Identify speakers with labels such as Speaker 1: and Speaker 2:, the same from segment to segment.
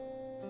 Speaker 1: Tommy, I,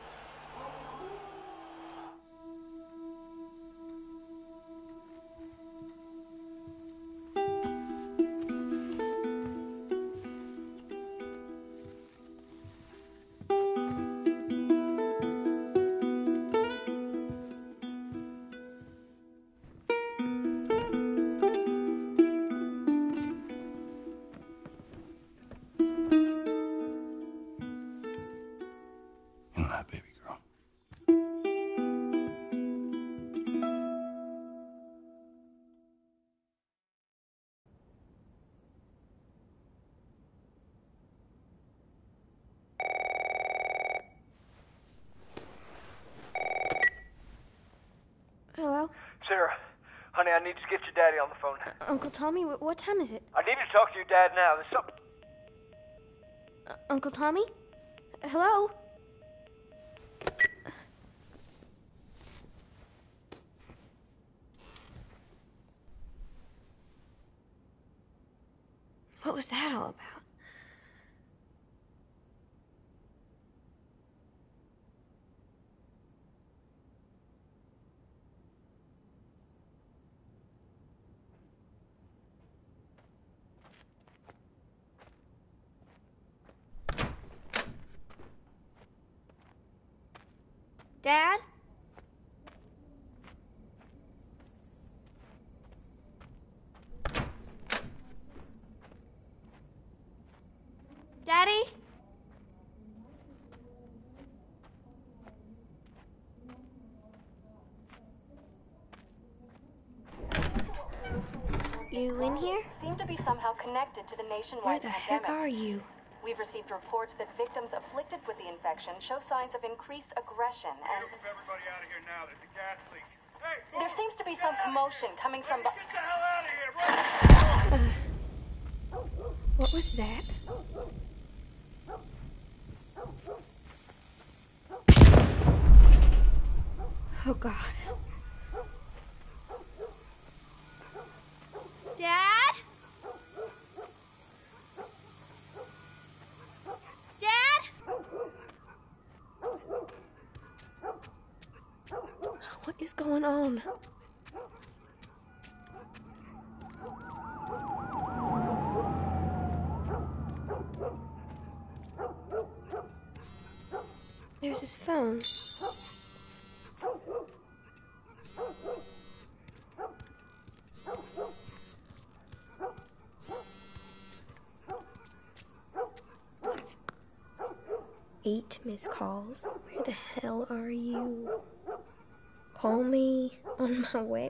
Speaker 2: Tommy, what time is it?
Speaker 3: I need to talk to your dad now. There's something.
Speaker 2: Uh, Uncle Tommy? Hello? What was that all about? Dad? Daddy? You in here?
Speaker 4: seem to be somehow connected to the nationwide Where
Speaker 2: the
Speaker 4: pandemic.
Speaker 2: heck are you?
Speaker 4: We've received reports that victims afflicted with the infection show signs of increased aggression, and
Speaker 5: Move everybody out of here now. There's a gas leak. Hey,
Speaker 4: there seems to be some commotion coming from.
Speaker 5: get the hell out of here! Run!
Speaker 2: Uh, what was that? Oh, God. Dad? Dad? What is going on? There's his phone. Missed calls. Where the hell are you? Call me on my way.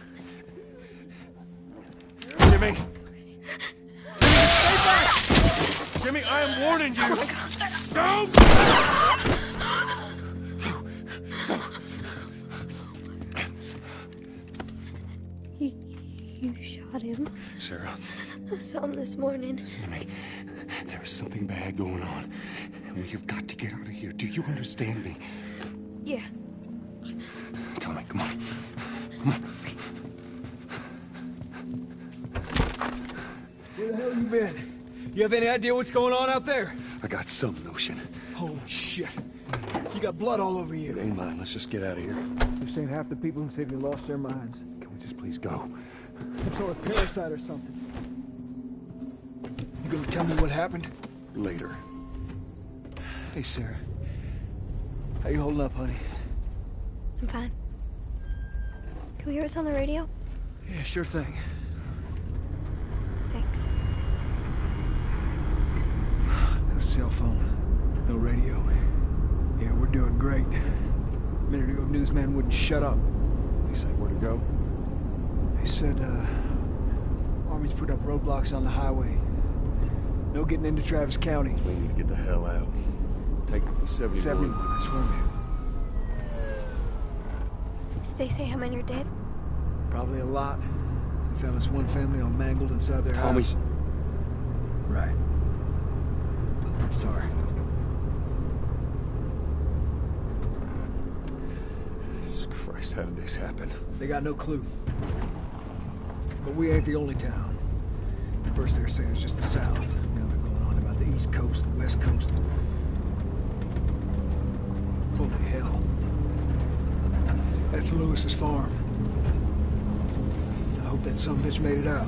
Speaker 1: Jimmy! Jimmy, stay back! Jimmy, I am warning you. Don't!
Speaker 2: You, you shot him.
Speaker 1: Sarah,
Speaker 2: I saw him this morning.
Speaker 1: listen to me. There is something bad going on. And we have got to get out of here. Do you understand me?
Speaker 2: Yeah.
Speaker 6: You have any idea what's going on out there?
Speaker 1: I got some notion.
Speaker 6: Holy shit. You got blood all over you.
Speaker 1: It
Speaker 6: you.
Speaker 1: ain't mine. Let's just get out of here.
Speaker 6: You're saying half the people in the city lost their minds.
Speaker 1: Can we just please go?
Speaker 6: Some sort of parasite or something. You gonna tell me what happened?
Speaker 1: Later.
Speaker 6: Hey, Sarah. How you holding up, honey?
Speaker 2: I'm fine. Can we hear us on the radio?
Speaker 6: Yeah, sure thing.
Speaker 2: Thanks.
Speaker 6: No cell phone. No radio. Yeah, we're doing great. A minute ago, newsman wouldn't shut up.
Speaker 1: They said where to go?
Speaker 6: They said, uh, Army's put up roadblocks on the highway. No getting into Travis County.
Speaker 1: We need to get the hell out. Take 71.
Speaker 6: 71, I swear, man.
Speaker 2: Did they say how many are dead?
Speaker 6: Probably a lot. They found this one family all mangled inside their
Speaker 1: Tommy.
Speaker 6: house. Right. Sorry.
Speaker 1: Jesus Christ, how did this happen?
Speaker 6: They got no clue. But we ain't the only town. First they were saying it's just the south. Now they're going on about the east coast, the west coast. Holy hell. That's Lewis's farm. I hope that some bitch made it out.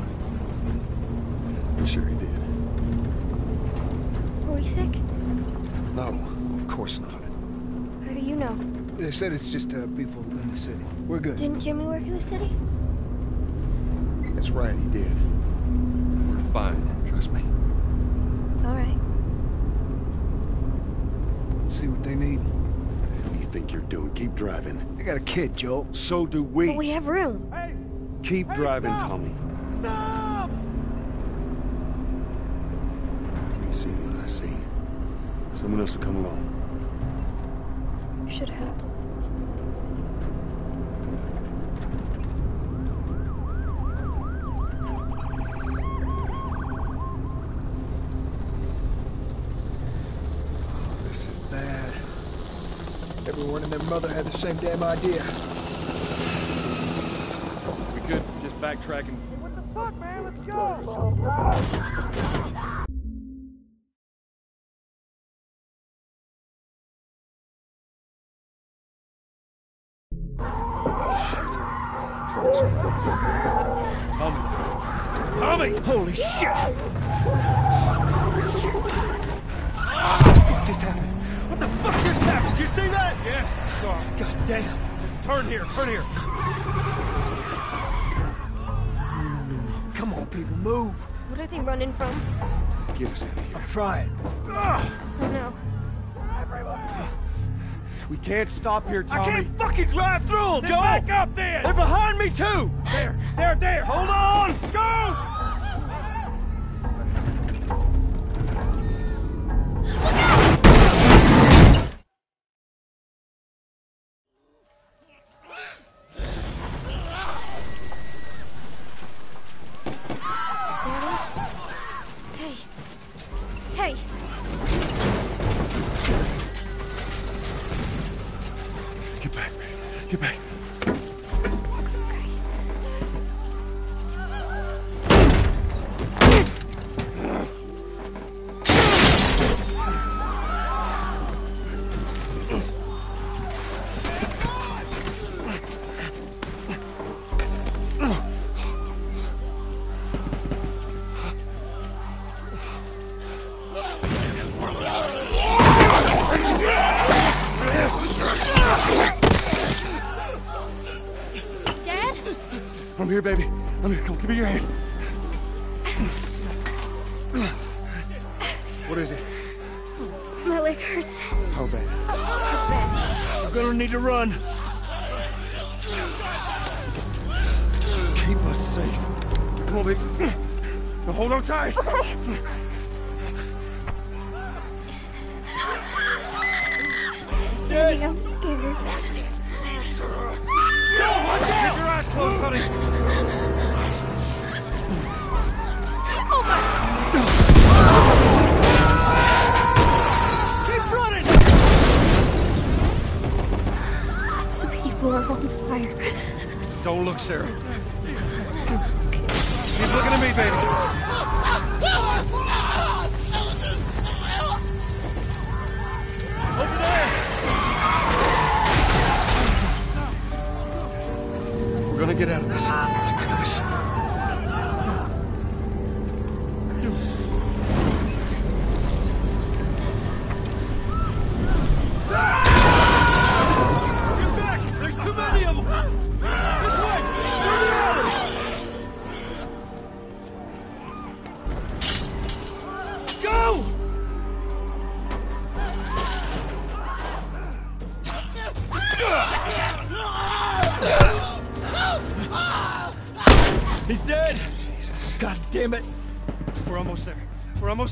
Speaker 1: I'm sure he did.
Speaker 2: Were we sick?
Speaker 1: No, of course not.
Speaker 2: How do you know?
Speaker 6: They said it's just uh, people in the city. We're good.
Speaker 2: Didn't Jimmy work in the city?
Speaker 1: That's right, he did. We're fine, trust me.
Speaker 2: All right.
Speaker 6: Let's see what they need.
Speaker 1: What do you think you're doing? Keep driving.
Speaker 6: I got a kid, Joel.
Speaker 1: So do we.
Speaker 2: But we have room. Hey!
Speaker 1: Keep driving, Tommy. You see what I see. Someone else will come along.
Speaker 2: You should have helped him.
Speaker 6: This is bad. Everyone and their mother had the same damn idea.
Speaker 1: We could Just backtracking. Tommy.
Speaker 6: Holy shit! What just happened? What the fuck just happened? Did you see that?
Speaker 1: Yes, I saw.
Speaker 6: God damn.
Speaker 1: Turn here, turn here.
Speaker 6: Come on, people move.
Speaker 2: What are they running from?
Speaker 1: Get us out of here.
Speaker 6: I'm trying.
Speaker 2: Oh no.
Speaker 1: We can't stop here, Tommy.
Speaker 6: I can't fucking drive through them, Joel!
Speaker 1: back up then!
Speaker 6: They're behind me, too!
Speaker 1: There, there, there! Hold on! Go!
Speaker 2: Hey.
Speaker 1: Baby. I'm here. Come, give me your hand. What is it?
Speaker 2: My leg hurts.
Speaker 1: How bad?
Speaker 2: Bad.
Speaker 6: I'm gonna need to run.
Speaker 1: Keep us safe. Come on, baby. Now hold on tight.
Speaker 2: Daddy, I'm scared.
Speaker 1: Keep your eyes closed, honey. Oh my!
Speaker 6: Keep running!
Speaker 2: Those people are on fire.
Speaker 1: Don't look, Sarah. Keep looking at me, baby. We're gonna get out of this. Uh,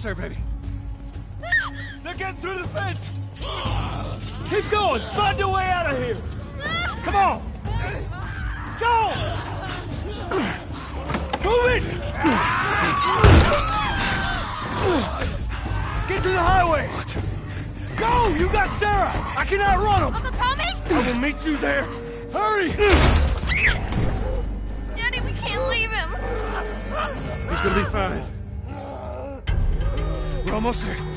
Speaker 1: almost there, baby.
Speaker 6: They're getting through the fence! Keep going! Find a way out of here! Come on! Go! Move it! Get to the highway! Go! You got Sarah! I cannot run them!
Speaker 2: Uncle Tommy?
Speaker 6: I will meet you there! Hurry!
Speaker 2: Daddy, we can't leave him.
Speaker 1: He's gonna be fine. We're almost there.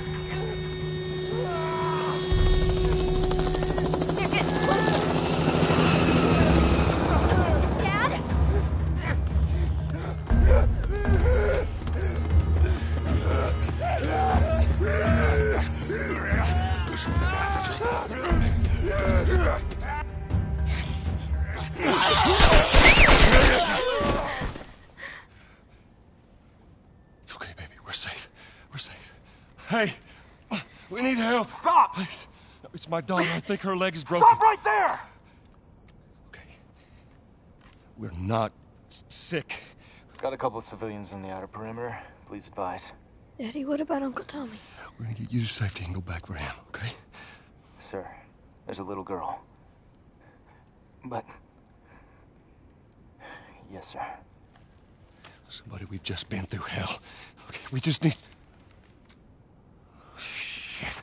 Speaker 1: My daughter. I think her leg is broken.
Speaker 6: Stop right there!
Speaker 1: Okay. We're not sick.
Speaker 7: Got a couple of civilians in the outer perimeter. Please advise.
Speaker 2: Daddy, what about Uncle Tommy?
Speaker 1: We're gonna get you to safety and go back for him, okay?
Speaker 7: Sir, there's a little girl. But. Yes, sir.
Speaker 1: Somebody, we've just been through hell. Okay, we just need. Shit.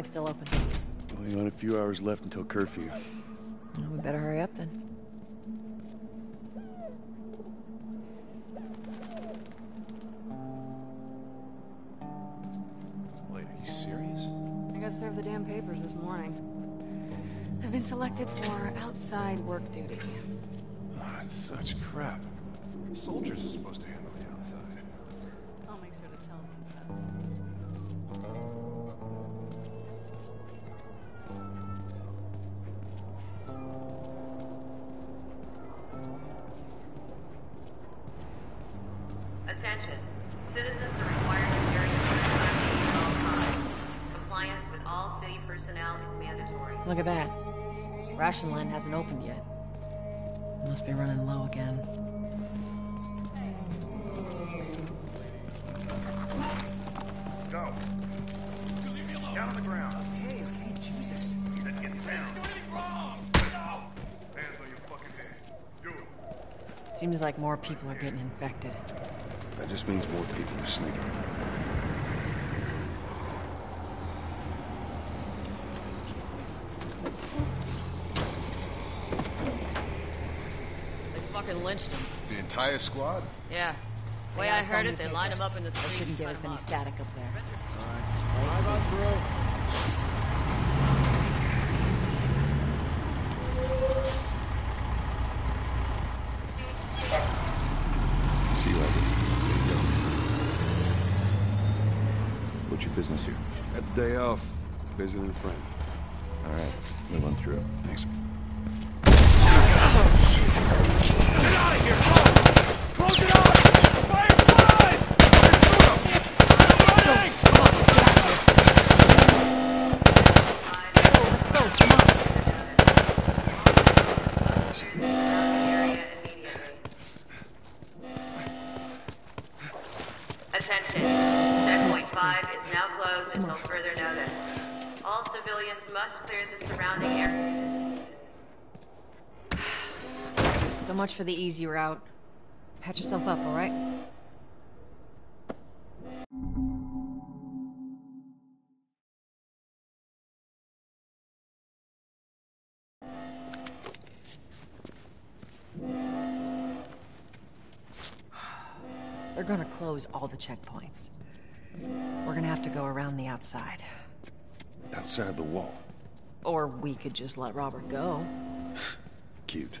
Speaker 8: The still open.
Speaker 9: Only got a few hours left until curfew.
Speaker 8: Well, we better hurry up then.
Speaker 9: Wait, are you serious?
Speaker 10: I got served the damn papers this morning. I've been selected for outside work duty.
Speaker 9: Oh, that's such crap. Soldiers are supposed
Speaker 11: ration line hasn't opened yet. Must be running low again. Go. Down on the ground. Okay,
Speaker 8: okay, Jesus. You didn't get down. No. Hands on your fucking head. Do Seems like more people are getting infected.
Speaker 1: That just means more people are sneaking
Speaker 5: around. Fucking lynched him.
Speaker 9: The entire squad?
Speaker 5: Yeah. Way I heard
Speaker 8: many
Speaker 5: it, they lined him
Speaker 8: papers.
Speaker 5: up in the
Speaker 8: They
Speaker 5: street.
Speaker 8: shouldn't give
Speaker 5: cut
Speaker 8: us
Speaker 5: 'em
Speaker 8: any
Speaker 5: up.
Speaker 8: static up there.
Speaker 6: Drive on through.
Speaker 1: See you later. There you go.
Speaker 12: What's your business here?
Speaker 1: Had the day off. Visiting a friend.
Speaker 12: All right, move on through.
Speaker 1: Thanks.
Speaker 11: Oh,
Speaker 8: Attention. Much for the easy route. Patch yourself up, all right? They're gonna close all the checkpoints. We're gonna have to go around the outside.
Speaker 1: Outside the wall.
Speaker 8: Or we could just let Robert go.
Speaker 1: Cute.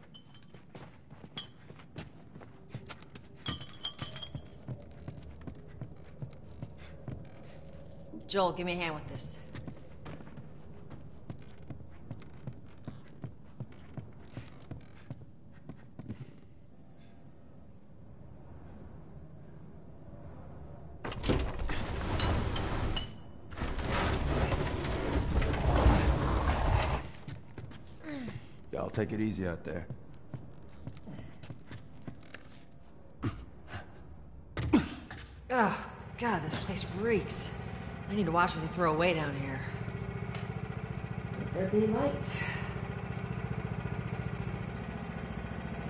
Speaker 8: Joel, give me a hand with this.
Speaker 12: Y'all take it easy out there.
Speaker 8: Oh, God, this place reeks. I need to watch what they throw away down here. Let there be light.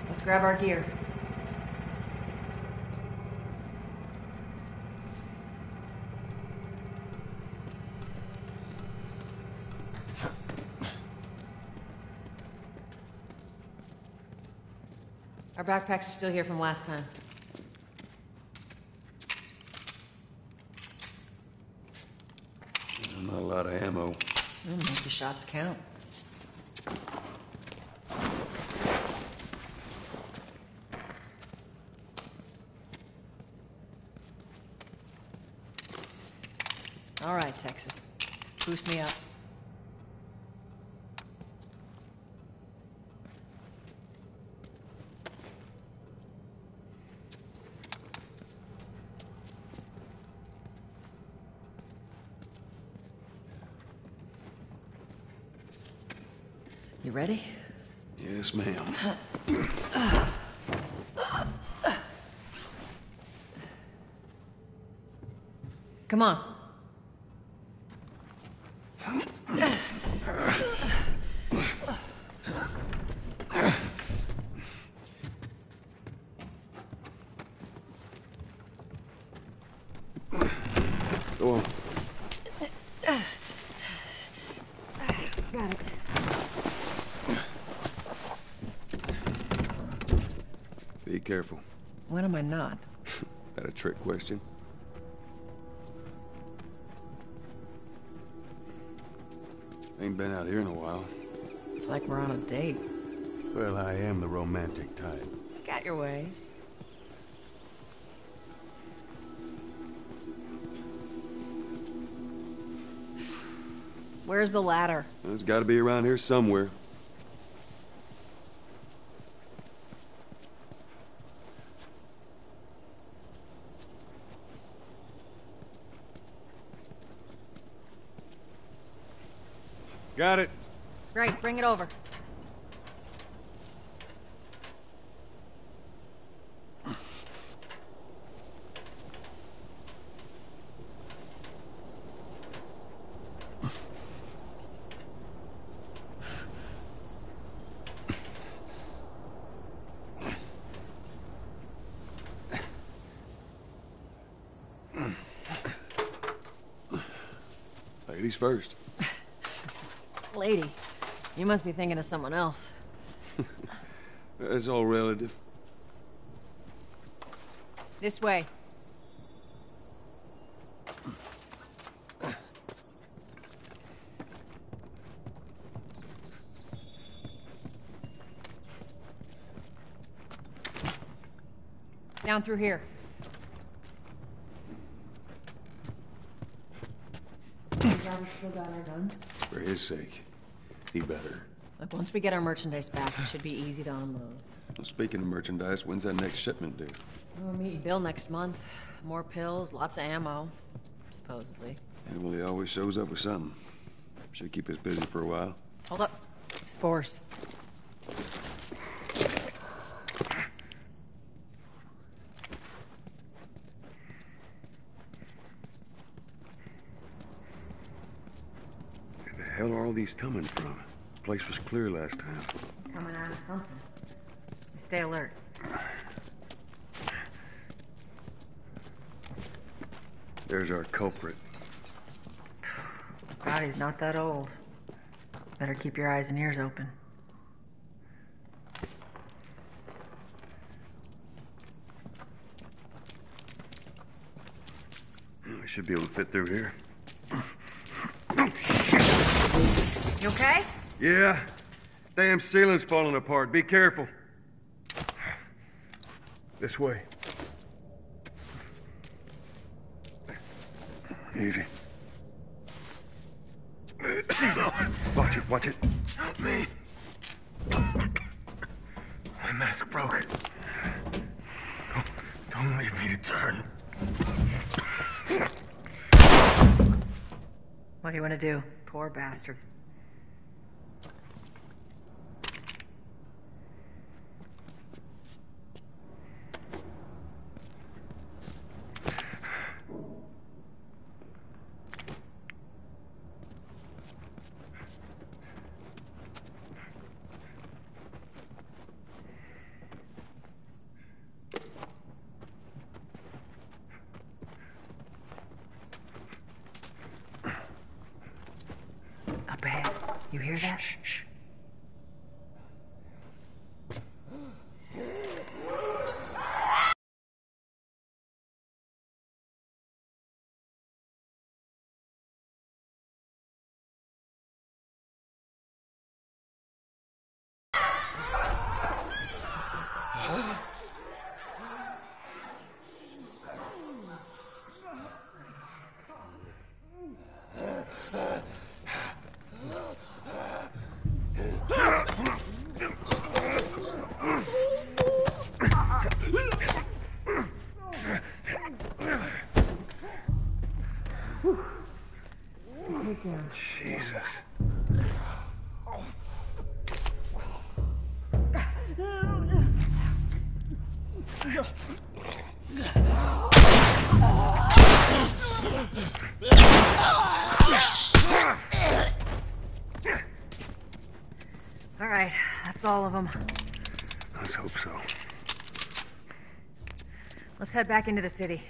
Speaker 8: Let's grab our gear. Our backpacks are still here from last time.
Speaker 1: Not a lot of ammo.
Speaker 8: Mm, make the shots count. All right, Texas. Boost me up. You ready?
Speaker 1: Yes, ma'am.
Speaker 8: Come on.
Speaker 1: On. Be careful.
Speaker 8: When am I not?
Speaker 1: That a trick question? Ain't been out here in a while.
Speaker 8: It's like we're on a date.
Speaker 1: Well, I am the romantic type.
Speaker 8: You got your ways. Where's the ladder?
Speaker 1: It's got to be around here somewhere. Got it.
Speaker 8: Great, bring it over.
Speaker 1: Ladies first.
Speaker 8: Lady, you must be thinking of someone else.
Speaker 1: It's all relative.
Speaker 8: This way. Down through here. still got our guns?
Speaker 1: For his sake. He better.
Speaker 8: Look, once we get our merchandise back, it should be easy to unload.
Speaker 1: Well, speaking of merchandise, when's that next shipment due?
Speaker 8: We'll meet Bill next month. More pills, lots of ammo. Supposedly.
Speaker 1: Emily always shows up with something. Should keep us busy for a while.
Speaker 8: Hold up. Spores.
Speaker 1: Where the hell are all these coming from? place was clear last time.
Speaker 8: Coming out of something. Stay alert.
Speaker 1: There's our culprit.
Speaker 8: God, he's not that old. Better keep your eyes and ears open.
Speaker 1: I should be able to fit through here.
Speaker 8: You okay?
Speaker 1: Yeah. Damn ceiling's falling apart. Be careful. This way. Easy. Watch it, watch it.
Speaker 9: Help me. My mask broke. Don't, don't leave me to turn.
Speaker 8: What do you want to do? Poor bastard. Up ahead. You hear that? Shh, shh.
Speaker 1: Jesus.
Speaker 8: All right, that's all of them.
Speaker 1: Let's hope so.
Speaker 8: Let's head back into the city.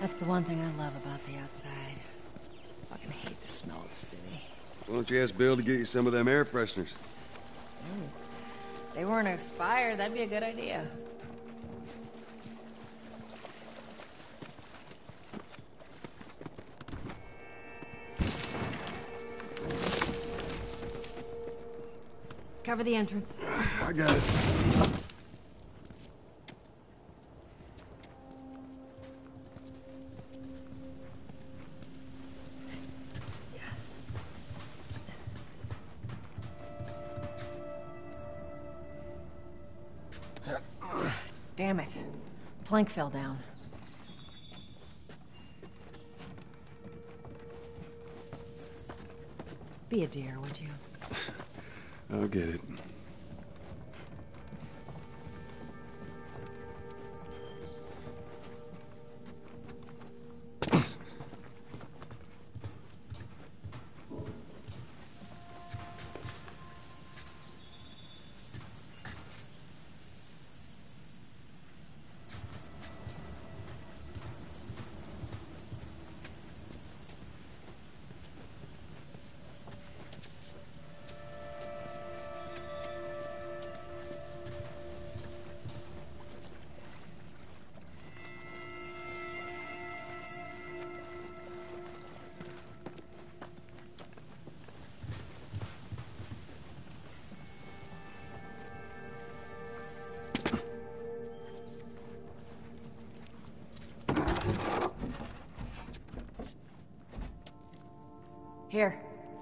Speaker 8: That's the one thing I love about the outside. Fucking hate the smell of the city.
Speaker 1: You ask Bill to get you some of them air fresheners?
Speaker 8: If they weren't expired, that'd be a good idea. Cover the entrance.
Speaker 1: I got it.
Speaker 8: Plank fell down. Be a dear, would you?
Speaker 1: I'll get it.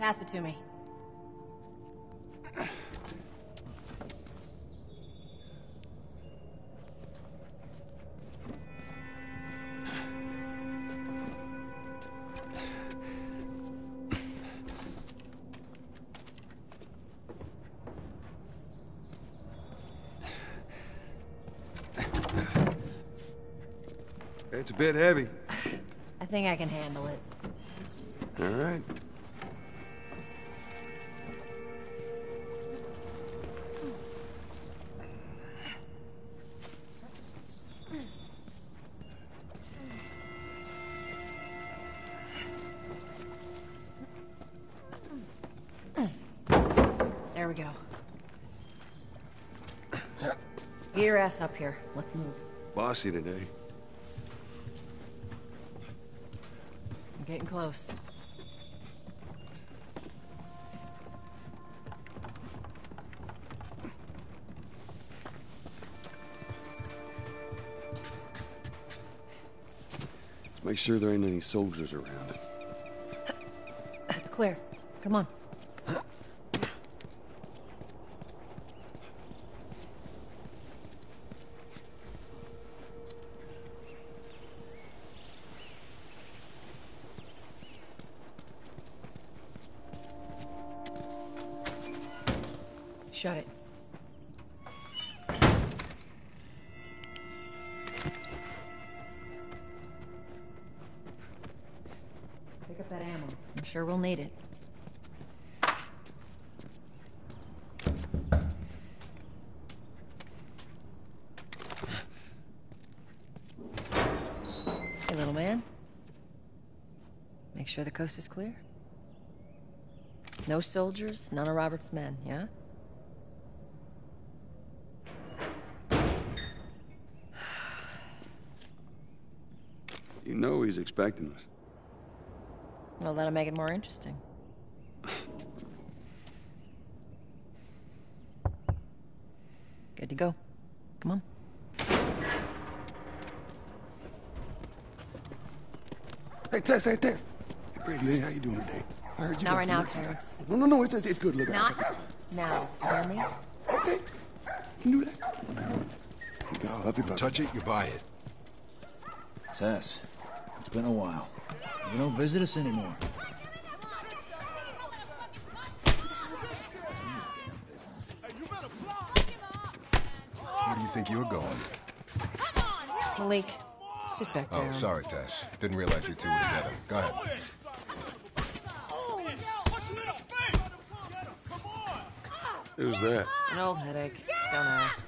Speaker 8: Pass it to me.
Speaker 1: It's a bit heavy.
Speaker 8: I think I can handle it.
Speaker 1: All right.
Speaker 8: Get ass up here. Let's move.
Speaker 1: Bossy today.
Speaker 8: I'm getting close.
Speaker 1: Let's make sure there ain't any soldiers around.
Speaker 8: Sure the coast is clear. No soldiers, none of Robert's men, yeah?
Speaker 1: You know he's expecting us.
Speaker 8: Well, that'll make it more interesting. Good to go. Come on.
Speaker 1: Hey, Tess, hey, Tess. Hey, pretty lady, how you doing today? I heard you
Speaker 8: Not right now. Terrence.
Speaker 1: No, no, no, it's, it's good looking.
Speaker 8: Not now. Hear me?
Speaker 1: Okay. Can do that. You I'll help you
Speaker 12: Touch it, you buy it.
Speaker 6: Tess, it's been a while. You don't visit us anymore.
Speaker 12: Where do you think you're going?
Speaker 8: Malik, sit back oh, down.
Speaker 12: Oh, sorry, Tess. Didn't realize you two were together. Go ahead.
Speaker 1: Who's that?
Speaker 8: An old headache. Don't ask.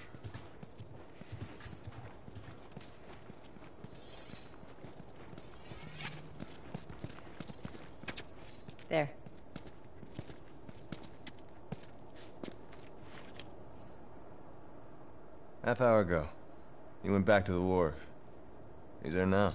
Speaker 8: There.
Speaker 13: Half hour ago. He went back to the wharf. He's there now.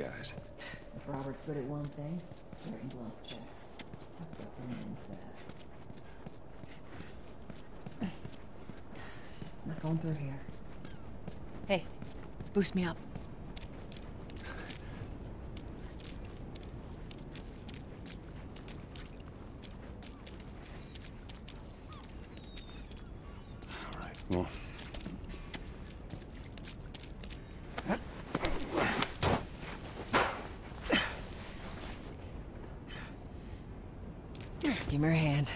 Speaker 1: Guys?
Speaker 8: If Robert's good at one thing, certain bluff checks. That's what the name says. Not going through here. Hey, boost me up.
Speaker 1: All right, come on.
Speaker 8: Hand.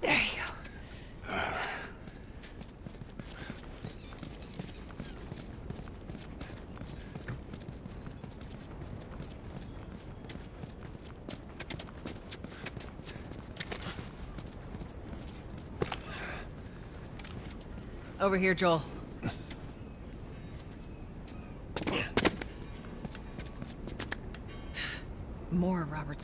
Speaker 8: There you go. Over here, Joel. More of Robert's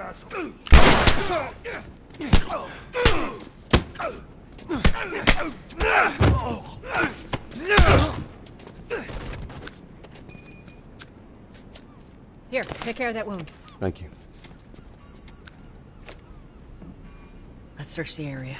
Speaker 8: Here, take care of that wound.
Speaker 1: Thank you.
Speaker 8: Let's search the area.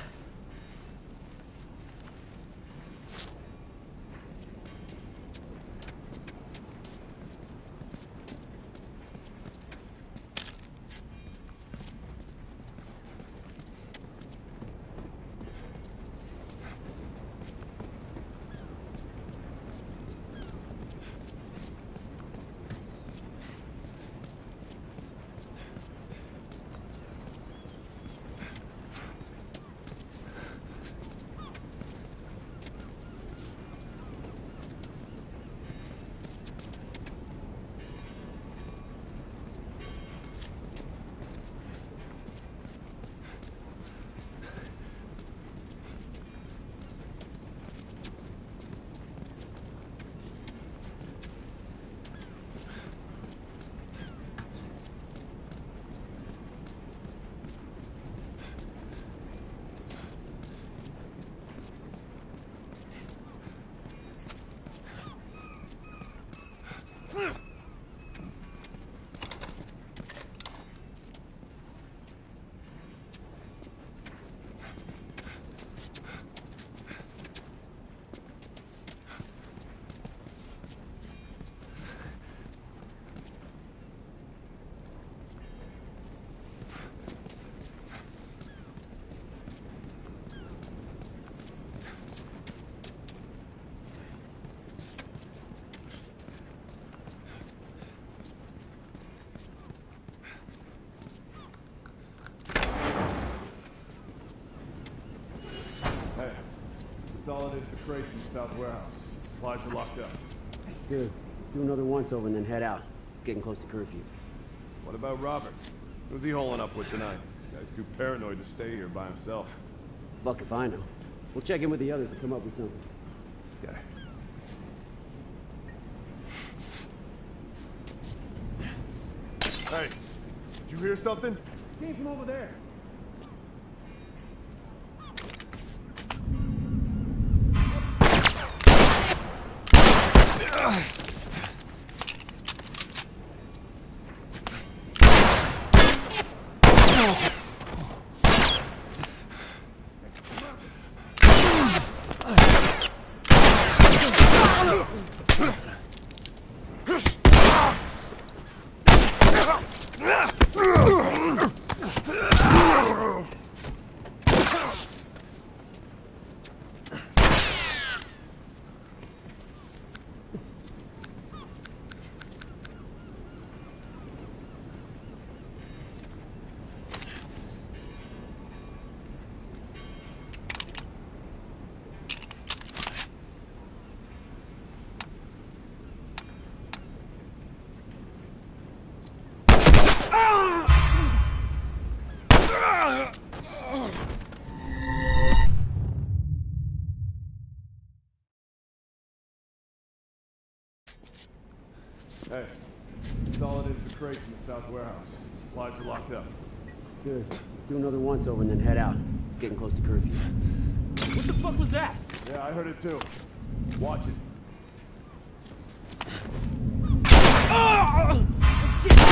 Speaker 14: Consolidated the in the south warehouse. Supplies are locked up.
Speaker 15: Good. Do another once over and then head out. It's getting close to curfew.
Speaker 14: What about Robert? Who's he holing up with tonight? Guy's too paranoid to stay here by himself.
Speaker 15: Fuck if I know. We'll check in with the others to come up with something.
Speaker 14: Okay. Hey, did you hear something?
Speaker 15: Came from over there.
Speaker 14: Hey, consolidated the crates in the south warehouse. Supplies are locked up.
Speaker 15: Good. Do another once over and then head out. It's getting close to curfew. What the fuck was that?
Speaker 14: Yeah, I heard it too. Watch it. Ah! Oh,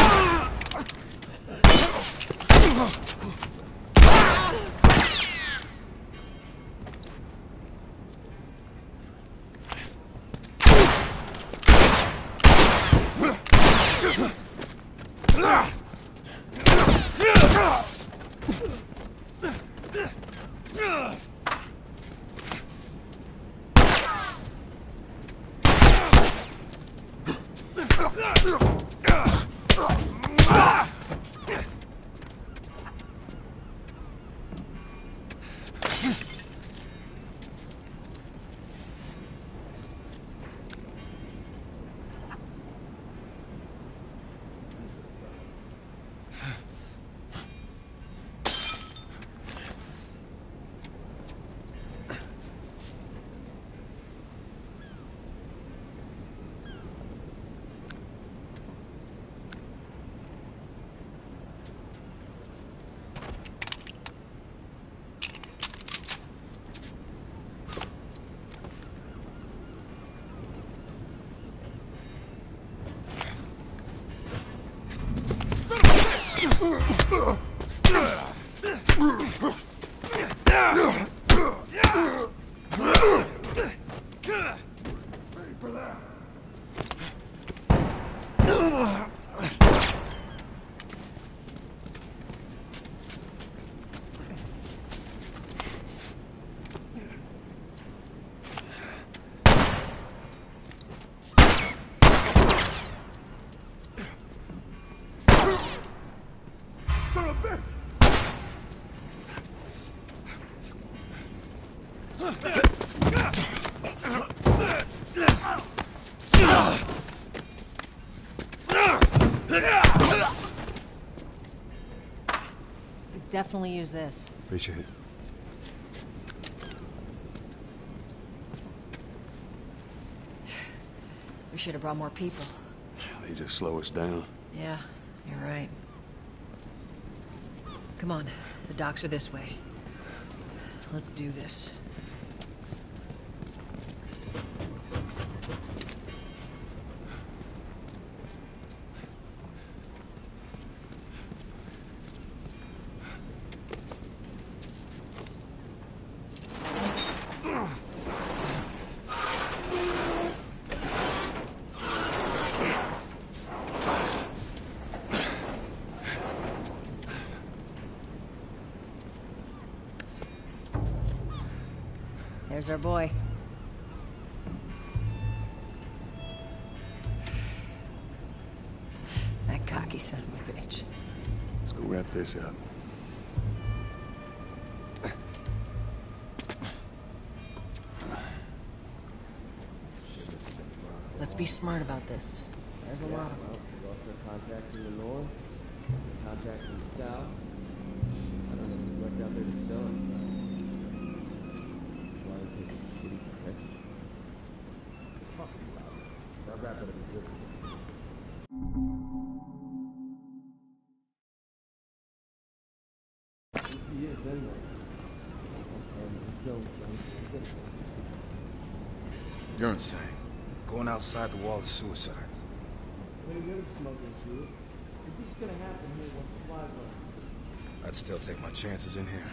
Speaker 14: Son of a bitch!
Speaker 8: Could definitely use this.
Speaker 1: Appreciate it.
Speaker 8: We should have brought more people.
Speaker 1: They just slow us down.
Speaker 8: Yeah, you're right. Come on, the docks are this way. Let's do this. Our boy. That cocky son of a bitch.
Speaker 1: Let's go wrap this up.
Speaker 8: Let's be smart about this. There's a yeah, lot of
Speaker 16: them. Well, the north, the south. I don't know if we went down there to sell it.
Speaker 12: You're insane. Going outside the wall is suicide. I'd still take my chances in here.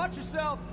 Speaker 6: Watch yourself.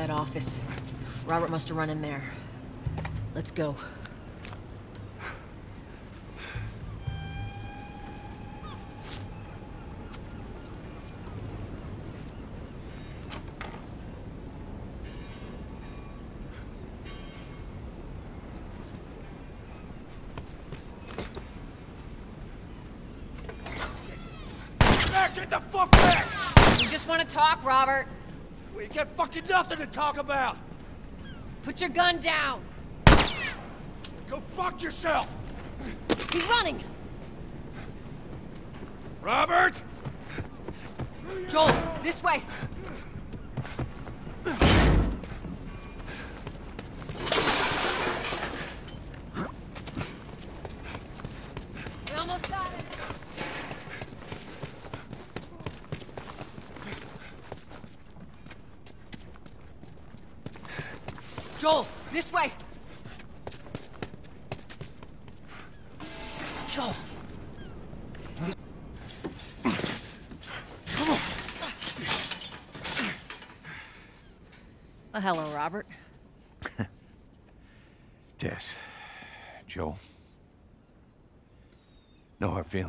Speaker 8: that office. Robert must have run in there. Let's go.
Speaker 6: nothing to talk about!
Speaker 8: Put your gun down!
Speaker 6: Go fuck yourself!
Speaker 8: He's running!
Speaker 6: Robert!
Speaker 8: Joel, this way!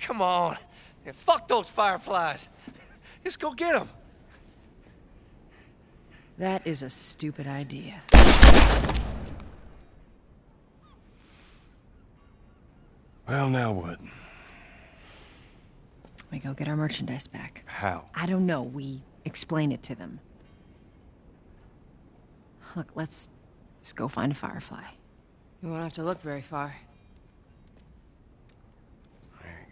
Speaker 17: Come on. Yeah, fuck those Fireflies. Let's go get them.
Speaker 8: That is a stupid idea.
Speaker 1: Well, now what?
Speaker 8: We go get our merchandise back.
Speaker 1: How?
Speaker 8: I don't know. We explain it to them. Look, let's just go find a firefly.
Speaker 10: You won't have to look very far.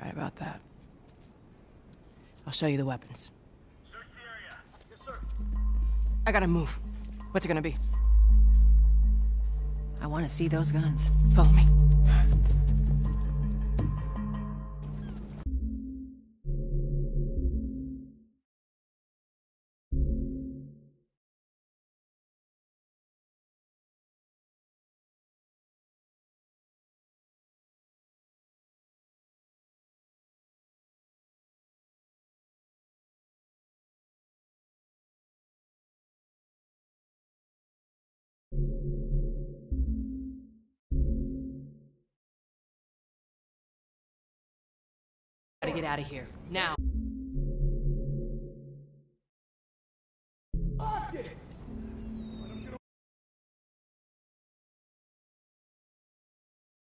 Speaker 10: Right about that. I'll show you the weapons. I gotta move. What's it gonna be?
Speaker 8: I want to see those guns.
Speaker 10: Follow me. Get out of here. Now.